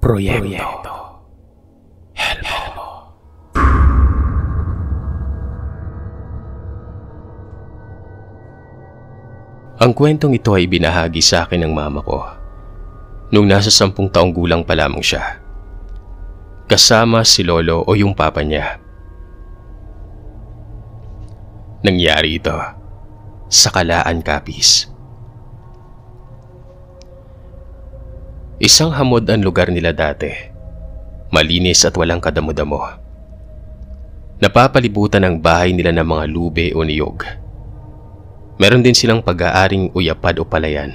Proyekto. Helmo. Ang kwentong ito ay binahagi sa akin ng mama ko nung nasa sampung taong gulang pa lamang siya. Kasama si lolo o yung papa niya. Nangyari ito sa Kalaan Capiz. Isang hamod ang lugar nila dati. Malinis at walang kadamo-damo. Napapalibutan ang bahay nila ng mga lube o niyog. Meron din silang pag-aaring uyapad o palayan.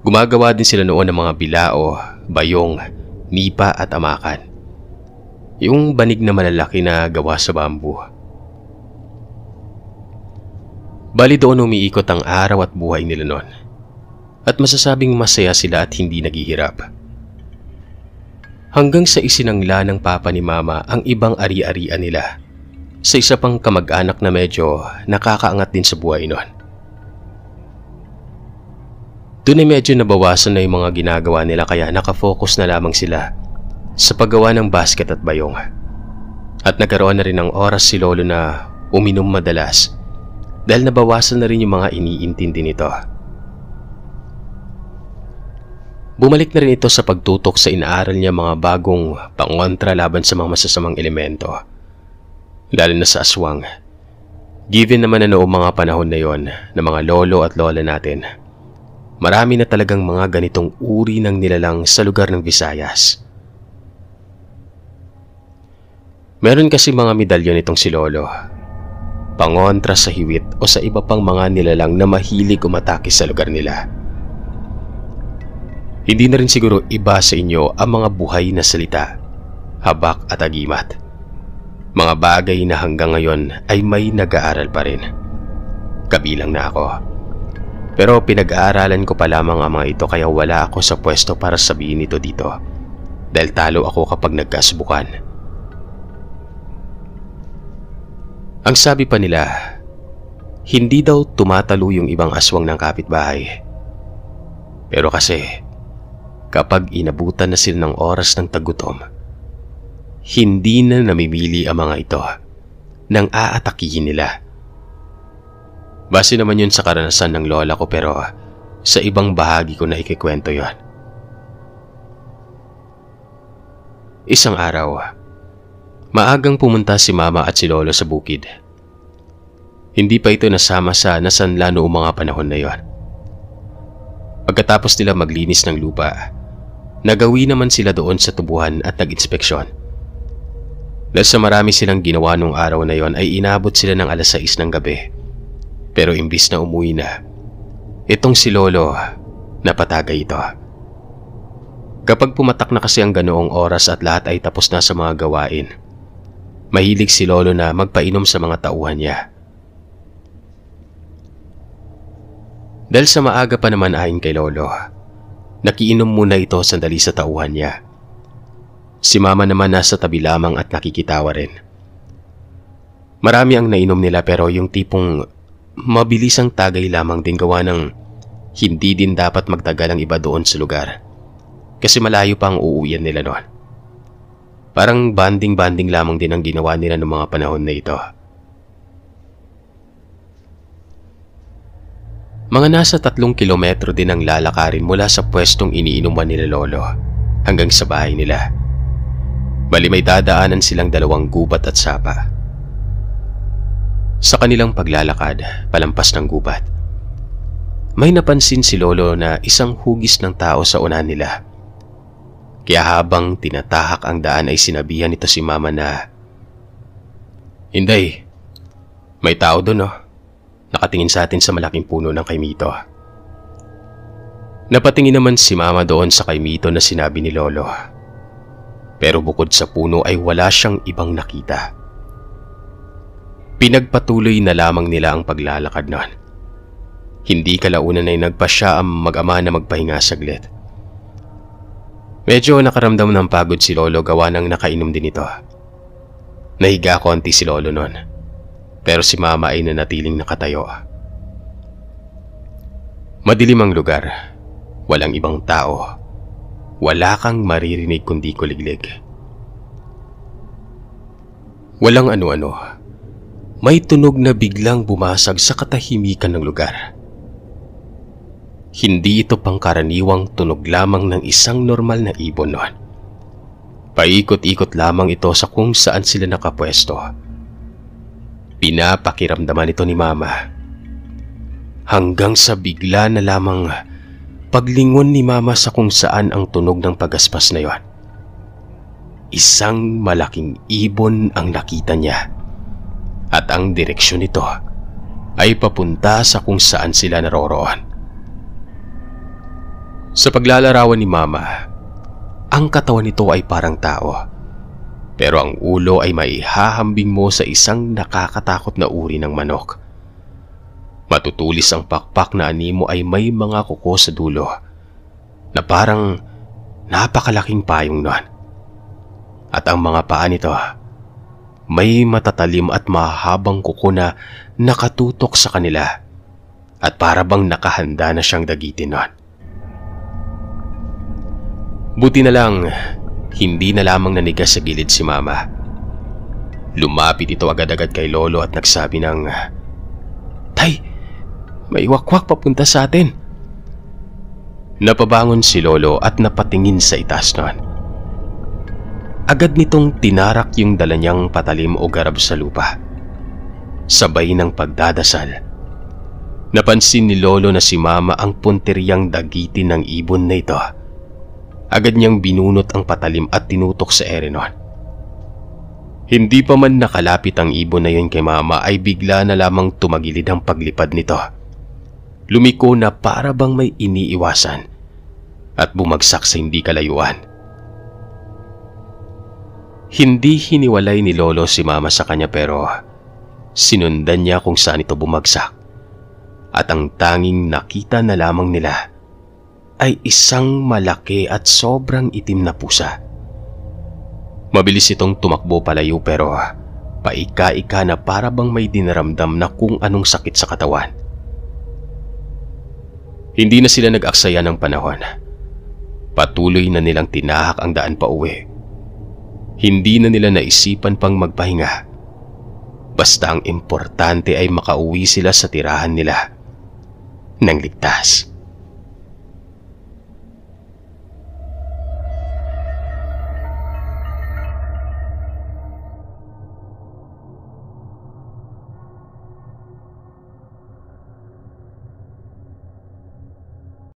Gumagawa din sila noon ng mga bilao, bayong, nipa at amakan. Yung banig na malalaki na gawa sa bambu. Bali doon umiikot ang araw at buhay nila noon. At masasabing masaya sila at hindi naghihirap. Hanggang sa isinangla ng papa ni mama ang ibang ari-arian nila sa isa pang kamag-anak na medyo nakakaangat din sa buhay noon. Doon ay medyo nabawasan na yung mga ginagawa nila kaya nakafocus na lamang sila sa paggawa ng basket at bayong. At nagkaroon na rin ng oras si Lolo na uminom madalas dahil nabawasan na rin yung mga iniintindi nito. Bumalik na rin ito sa pagtutok sa inaaral niya mga bagong pangontra laban sa mga masasamang elemento. Lalo na sa aswang. Given naman na noong mga panahon na yon ng mga lolo at lola natin, marami na talagang mga ganitong uri ng nilalang sa lugar ng Visayas. Meron kasi mga medalyon itong si Lolo pangontra sa hiwit o sa iba pang mga nilalang na mahilig umatake sa lugar nila. Hindi na rin siguro iba sa inyo ang mga buhay na salita, habak at agimat. Mga bagay na hanggang ngayon ay may nag-aaral pa rin. Kabilang na ako. Pero pinag-aaralan ko pa lamang ang mga ito kaya wala ako sa pwesto para sabihin ito dito. Dahil talo ako kapag nagkasubukan. Ang sabi pa nila, hindi daw tumatalo yung ibang aswang ng kapitbahay. Pero kasi, kapag inabutan na sila ng oras ng tagutom, hindi na namimili ang mga ito nang aatakihin nila. Base naman yun sa karanasan ng lola ko pero sa ibang bahagi ko na ikikwento yon. Isang araw, Maagang pumunta si mama at si lolo sa bukid. Hindi pa ito nasama sa nasanla noong mga panahon na yon. Pagkatapos nila maglinis ng lupa, nagawi naman sila doon sa tubuhan at nag-inspeksyon. Dahil sa marami silang ginawa nung araw na yon ay inabot sila ng alas 6 ng gabi. Pero imbis na umuwi na, itong si Lolo, napatagay ito. Kapag pumatak na kasi ang ganoong oras at lahat ay tapos na sa mga gawain, Mahilig si Lolo na magpainom sa mga tauhan niya. Dahil sa maaga pa naman ayon kay Lolo, nakiinom muna ito sandali sa tauhan niya. Si Mama naman nasa tabi lamang at nakikitawa rin. Marami ang nainom nila pero yung tipong mabilis ang tagay lamang din gawa ng hindi din dapat magtagal ang iba doon sa lugar. Kasi malayo pa ang uuwian nila noon. Parang banding-banding lamang din ang ginawa nila ng mga panahon na ito. Mga nasa tatlong kilometro din ang lalakarin mula sa pwestong iniinuman nila lolo hanggang sa bahay nila. Bali may dadaanan silang dalawang gubat at sapa. Sa kanilang paglalakad, palampas ng gubat, may napansin si lolo na isang hugis ng tao sa unahan nila kaya habang tinatahak ang daan ay sinabihan nito si mama na Hinday, may tao doon oh. Nakatingin sa atin sa malaking puno ng kaimito. Napatingin naman si mama doon sa kaimito na sinabi ni Lolo. Pero bukod sa puno ay wala siyang ibang nakita. Pinagpatuloy na lamang nila ang paglalakad noon. Hindi kalaunan ay nagpasya ang mag-ama na magpahinga saglit. Medyo nakaramdam ng pagod si Lolo gawa ng nakainom din ito. Nahiga konti si Lolo noon. Pero si Mama ay nanatiling nakatayo. Madilim ang lugar. Walang ibang tao. wala kang maririnig kundi kuliglig. Walang ano-ano. May tunog na biglang bumasag sa katahimikan ng lugar. Hindi ito pangkaraniwang tunog lamang ng isang normal na ibon noon. Paikot-ikot lamang ito sa kung saan sila nakapwesto. Pinapakiramdaman ito ni Mama. Hanggang sa bigla na lamang paglingon ni Mama sa kung saan ang tunog ng pagaspas na yon. Isang malaking ibon ang nakita niya at ang direksyon nito ay papunta sa kung saan sila naroroon. Sa paglalarawan ni Mama, ang katawan nito ay parang tao. Pero ang ulo ay maihahambing mo sa isang nakakatakot na uri ng manok. Matutulis ang pakpak na animo ay may mga kuko sa dulo na parang napakalaking payong nun. At ang mga paa nito may matatalim at mahabang kuko na nakatutok sa kanila at para bang nakahanda na siyang dagitin nun. Buti na lang, hindi na lamang nanigas sa gilid si Mama. Lumapit ito agad-agad kay Lolo at nagsabi ng, Tay, may wakwak papunta sa atin. Napabangon si Lolo at napatingin sa itaas noon. Agad nitong tinarak yung dala niyang patalim o garab sa lupa. Sabay ng pagdadasal. Napansin ni Lolo na si Mama ang punteryang dagitin ng ibon na ito. Agad niyang binunot ang patalim at tinutok sa Erenon. Hindi pa man nakalapit ang ibon na yun kay Mama ay bigla na lamang tumagilid ang paglipad nito. Lumiko na para bang may iniiwasan at bumagsak sa hindi kalayuan. Hindi hiniwalay ni Lolo si Mama sa kanya pero sinundan niya kung saan ito bumagsak. At ang tanging nakita na lamang nila ay isang malaki at sobrang itim na pusa. Mabilis itong tumakbo palayo pero paika-ika na para bang may dinaramdam na kung anong sakit sa katawan. Hindi na sila nag-aksaya ng panahon. Patuloy na nilang tinahak ang daan pa uwi hindi na nila naisipan pang magpahinga. Basta ang importante ay makauwi sila sa tirahan nila ng ligtas.